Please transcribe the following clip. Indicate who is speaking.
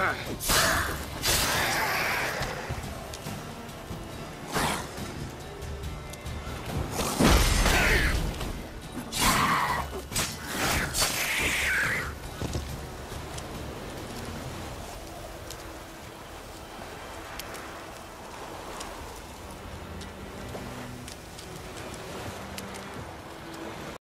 Speaker 1: Ha!